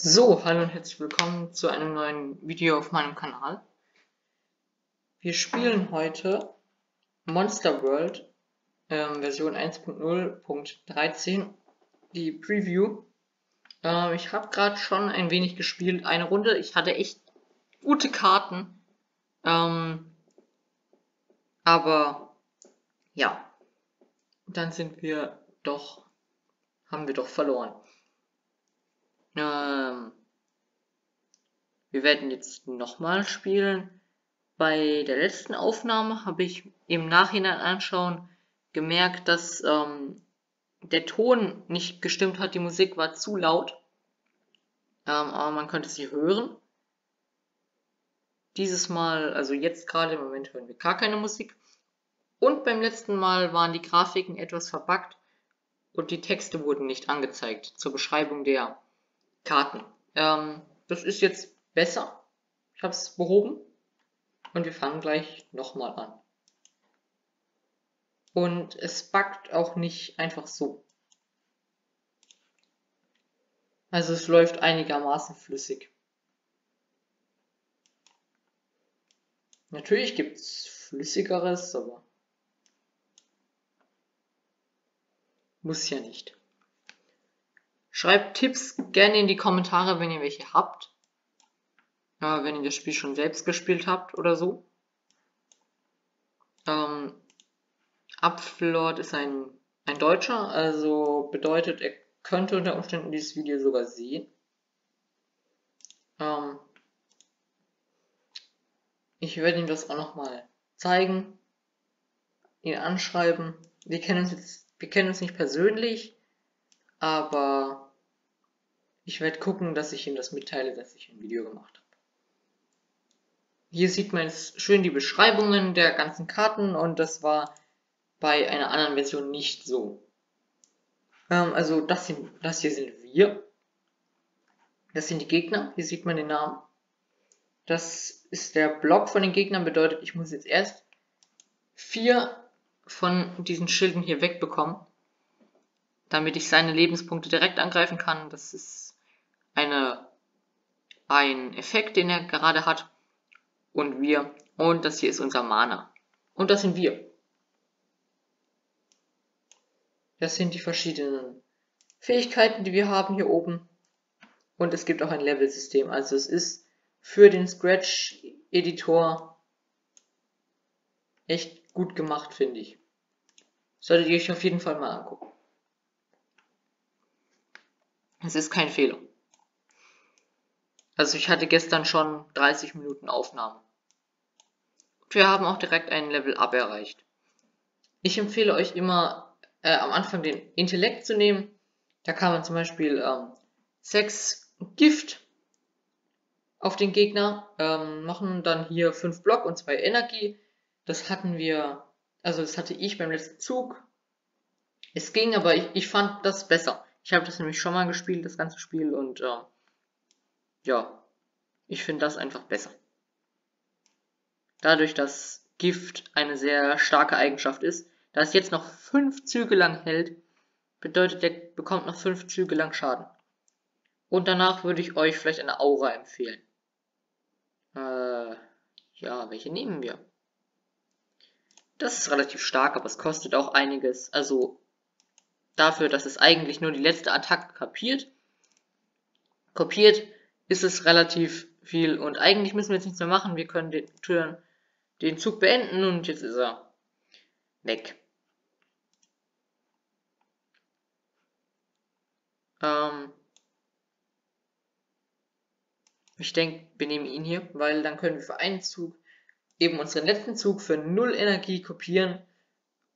So, hallo und herzlich willkommen zu einem neuen Video auf meinem Kanal. Wir spielen heute Monster World ähm, Version 1.0.13, die Preview. Ähm, ich habe gerade schon ein wenig gespielt, eine Runde. Ich hatte echt gute Karten. Ähm, aber ja, dann sind wir doch, haben wir doch verloren. Ähm, wir werden jetzt nochmal spielen. Bei der letzten Aufnahme habe ich im Nachhinein anschauen gemerkt, dass ähm, der Ton nicht gestimmt hat. Die Musik war zu laut. Ähm, aber man könnte sie hören. Dieses Mal, also jetzt gerade im Moment hören wir gar keine Musik. Und beim letzten Mal waren die Grafiken etwas verbuggt und die Texte wurden nicht angezeigt zur Beschreibung der Karten. Ähm, das ist jetzt besser. Ich habe es behoben. Und wir fangen gleich nochmal an. Und es backt auch nicht einfach so. Also es läuft einigermaßen flüssig. Natürlich gibt es flüssigeres, aber muss ja nicht. Schreibt Tipps gerne in die Kommentare, wenn ihr welche habt. Ja, wenn ihr das Spiel schon selbst gespielt habt oder so. Ähm, Upflord ist ein, ein Deutscher, also bedeutet, er könnte unter Umständen dieses Video sogar sehen. Ähm, ich werde ihm das auch nochmal zeigen, ihn anschreiben. Wir kennen uns jetzt, wir kennen uns nicht persönlich, aber ich werde gucken, dass ich ihm das mitteile, dass ich ein Video gemacht habe. Hier sieht man jetzt schön die Beschreibungen der ganzen Karten und das war bei einer anderen Version nicht so. Ähm, also das, sind, das hier sind wir. Das sind die Gegner. Hier sieht man den Namen. Das ist der Block von den Gegnern. Bedeutet, ich muss jetzt erst vier von diesen Schilden hier wegbekommen, damit ich seine Lebenspunkte direkt angreifen kann. Das ist eine, ein Effekt, den er gerade hat. Und wir. Und das hier ist unser Mana. Und das sind wir. Das sind die verschiedenen Fähigkeiten, die wir haben hier oben. Und es gibt auch ein Level-System. Also es ist für den Scratch-Editor echt gut gemacht, finde ich. Solltet ihr euch auf jeden Fall mal angucken. Es ist kein Fehler. Also ich hatte gestern schon 30 Minuten Aufnahme. Und wir haben auch direkt einen Level Up erreicht. Ich empfehle euch immer äh, am Anfang den Intellekt zu nehmen. Da kann man zum Beispiel ähm, 6 Gift auf den Gegner ähm, machen, dann hier 5 Block und 2 Energie. Das hatten wir, also das hatte ich beim letzten Zug. Es ging, aber ich, ich fand das besser. Ich habe das nämlich schon mal gespielt, das ganze Spiel, und ähm, ja, ich finde das einfach besser. Dadurch, dass Gift eine sehr starke Eigenschaft ist, da es jetzt noch 5 Züge lang hält, bedeutet, der bekommt noch 5 Züge lang Schaden. Und danach würde ich euch vielleicht eine Aura empfehlen. Äh, ja, welche nehmen wir? Das ist relativ stark, aber es kostet auch einiges. Also dafür, dass es eigentlich nur die letzte Attacke kapiert, kopiert, ist es relativ viel. Und eigentlich müssen wir jetzt nichts mehr machen. Wir können den, den Zug beenden und jetzt ist er weg. Ähm ich denke, wir nehmen ihn hier, weil dann können wir für einen Zug eben unseren letzten Zug für 0 Energie kopieren.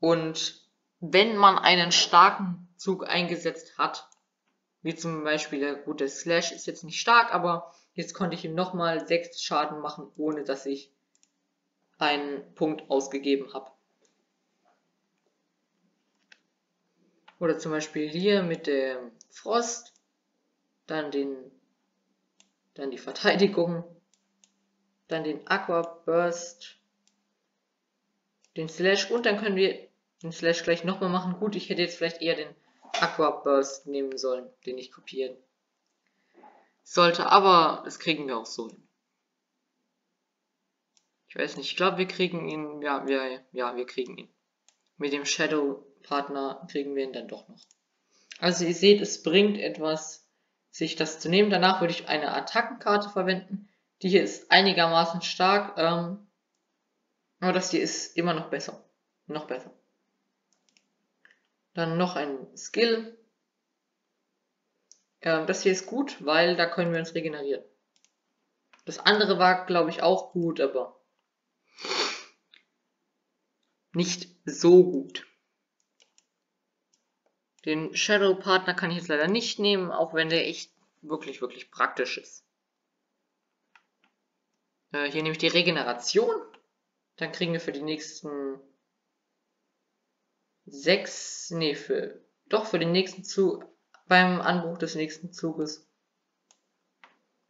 Und wenn man einen starken Zug eingesetzt hat, wie zum Beispiel der gute Slash ist jetzt nicht stark, aber jetzt konnte ich ihm nochmal 6 Schaden machen, ohne dass ich einen Punkt ausgegeben habe. Oder zum Beispiel hier mit dem Frost, dann den, dann die Verteidigung, dann den Aqua Burst, den Slash und dann können wir den Slash gleich nochmal machen. Gut, ich hätte jetzt vielleicht eher den Aqua Burst nehmen sollen, den ich kopieren. Sollte aber, das kriegen wir auch so hin. Ich weiß nicht, ich glaube, wir kriegen ihn, ja, wir, ja, wir kriegen ihn. Mit dem Shadow-Partner kriegen wir ihn dann doch noch. Also ihr seht, es bringt etwas, sich das zu nehmen. Danach würde ich eine Attackenkarte verwenden. Die hier ist einigermaßen stark, ähm, aber das hier ist immer noch besser. Noch besser. Dann noch ein Skill. Ähm, das hier ist gut, weil da können wir uns regenerieren. Das andere war, glaube ich, auch gut, aber nicht so gut. Den Shadow Partner kann ich jetzt leider nicht nehmen, auch wenn der echt wirklich, wirklich praktisch ist. Äh, hier nehme ich die Regeneration. Dann kriegen wir für die nächsten sechs, nee, für, doch für den nächsten Zug, beim Anbruch des nächsten Zuges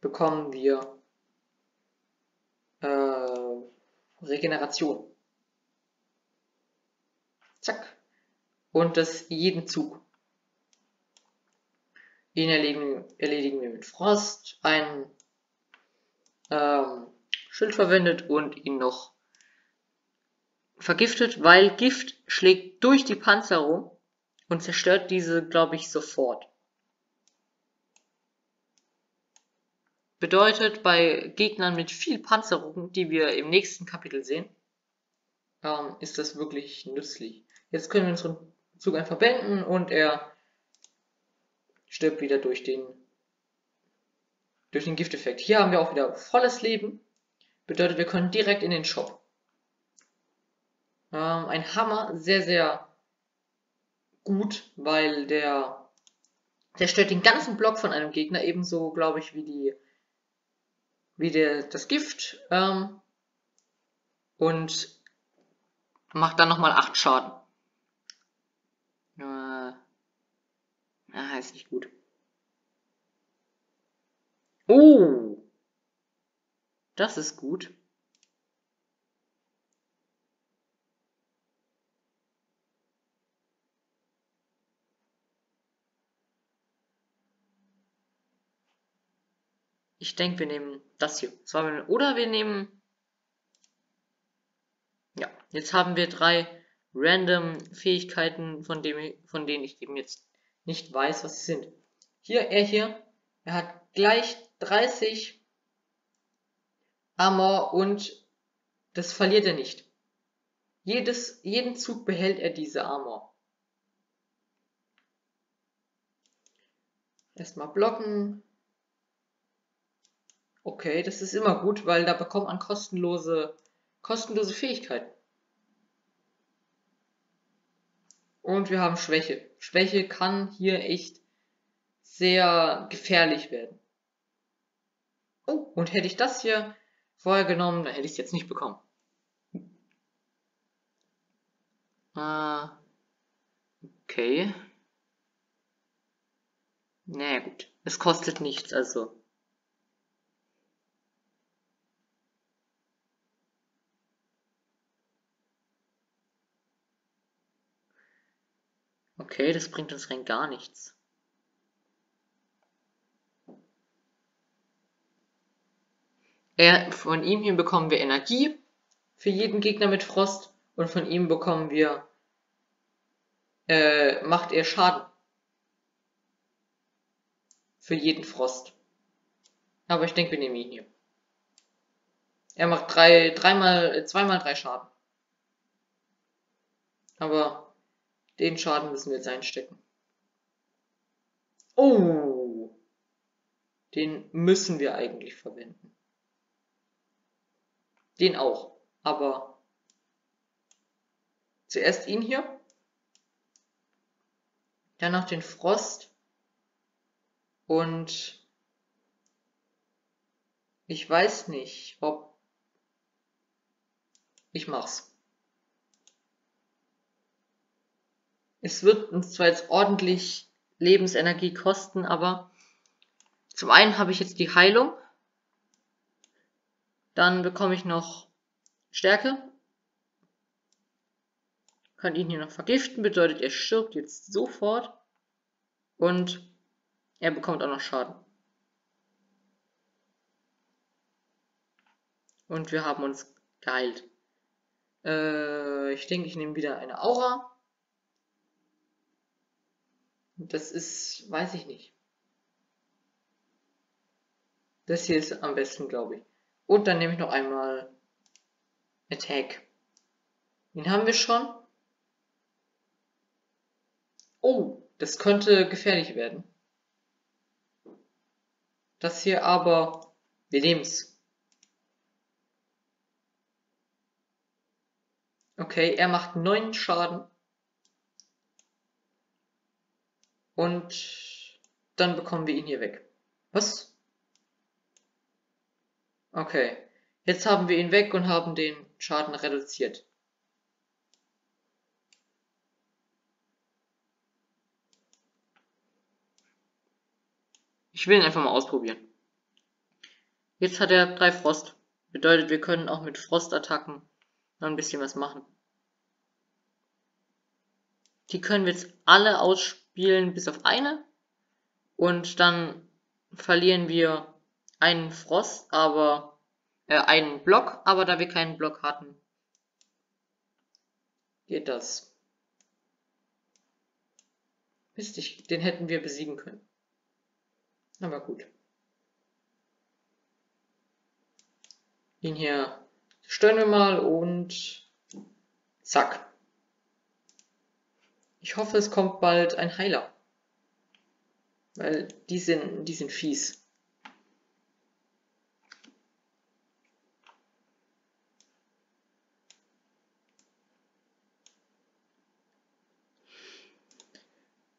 bekommen wir äh, Regeneration. Zack. Und das jeden Zug. Ihn erledigen, erledigen wir mit Frost, ein ähm, Schild verwendet und ihn noch vergiftet, weil Gift schlägt durch die Panzerung und zerstört diese, glaube ich, sofort. Bedeutet, bei Gegnern mit viel Panzerung, die wir im nächsten Kapitel sehen, ähm, ist das wirklich nützlich. Jetzt können wir unseren Zug einfach beenden und er stirbt wieder durch den, durch den Gifteffekt. Hier haben wir auch wieder volles Leben. Bedeutet, wir können direkt in den Shop. Ähm, ein Hammer, sehr, sehr gut, weil der, stellt den ganzen Block von einem Gegner, ebenso, glaube ich, wie die, wie der, das Gift, ähm, und macht dann nochmal 8 Schaden. Äh, ah, ist nicht gut. Oh! Das ist gut. Ich denke, wir nehmen das hier. Oder wir nehmen... Ja, jetzt haben wir drei random Fähigkeiten, von, dem, von denen ich eben jetzt nicht weiß, was sie sind. Hier, er hier, er hat gleich 30 Armor und das verliert er nicht. Jedes, jeden Zug behält er diese Armor. Erstmal blocken, Okay, das ist immer gut, weil da bekommt man kostenlose, kostenlose Fähigkeiten. Und wir haben Schwäche. Schwäche kann hier echt sehr gefährlich werden. Oh, und hätte ich das hier vorher genommen, dann hätte ich es jetzt nicht bekommen. Ah, okay. Na naja, gut, es kostet nichts, also Okay, das bringt uns rein gar nichts. Er, von ihm hier bekommen wir Energie für jeden Gegner mit Frost und von ihm bekommen wir äh, macht er Schaden für jeden Frost. Aber ich denke, wir nehmen ihn hier. Er macht drei, dreimal, zweimal drei Schaden. Aber den Schaden müssen wir jetzt einstecken. Oh! Den müssen wir eigentlich verwenden. Den auch. Aber zuerst ihn hier. Dann noch den Frost. Und ich weiß nicht, ob ich mach's. es wird uns zwar jetzt ordentlich Lebensenergie kosten, aber zum einen habe ich jetzt die Heilung, dann bekomme ich noch Stärke, kann ihn hier noch vergiften, bedeutet er stirbt jetzt sofort und er bekommt auch noch Schaden. Und wir haben uns geheilt. Äh, ich denke, ich nehme wieder eine Aura. Das ist, weiß ich nicht. Das hier ist am besten, glaube ich. Und dann nehme ich noch einmal Attack. Den haben wir schon. Oh, das könnte gefährlich werden. Das hier aber, wir nehmen es. Okay, er macht 9 Schaden. Und dann bekommen wir ihn hier weg. Was? Okay. Jetzt haben wir ihn weg und haben den Schaden reduziert. Ich will ihn einfach mal ausprobieren. Jetzt hat er drei Frost. Bedeutet, wir können auch mit Frostattacken noch ein bisschen was machen. Die können wir jetzt alle ausspielen, bis auf eine. Und dann verlieren wir einen Frost, aber äh, einen Block, aber da wir keinen Block hatten, geht das. Mist, ich, den hätten wir besiegen können. Aber gut. Ihn hier stören wir mal und zack. Ich hoffe, es kommt bald ein Heiler. Weil die sind, die sind fies.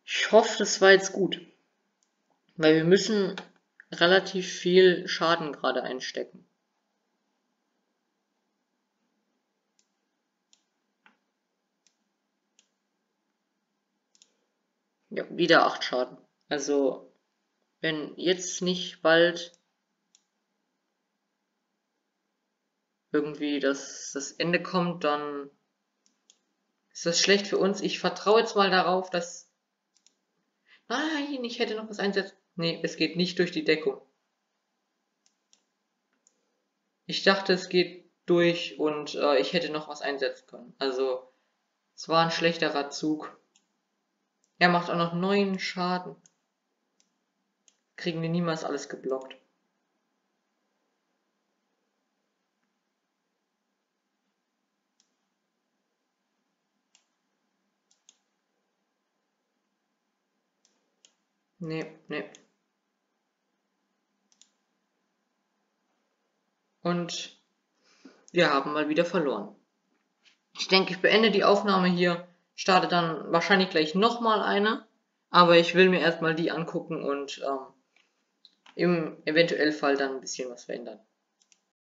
Ich hoffe, das war jetzt gut. Weil wir müssen relativ viel Schaden gerade einstecken. Ja, wieder 8 Schaden. Also, wenn jetzt nicht bald irgendwie das, das Ende kommt, dann ist das schlecht für uns. Ich vertraue jetzt mal darauf, dass... Nein, ich hätte noch was einsetzen. Nee, es geht nicht durch die Deckung. Ich dachte, es geht durch und äh, ich hätte noch was einsetzen können. Also, es war ein schlechterer Zug. Er macht auch noch neun Schaden. Kriegen wir niemals alles geblockt. Nee, nee. Und wir haben mal wieder verloren. Ich denke, ich beende die Aufnahme hier starte dann wahrscheinlich gleich nochmal eine, aber ich will mir erstmal die angucken und ähm, im eventuell Fall dann ein bisschen was verändern.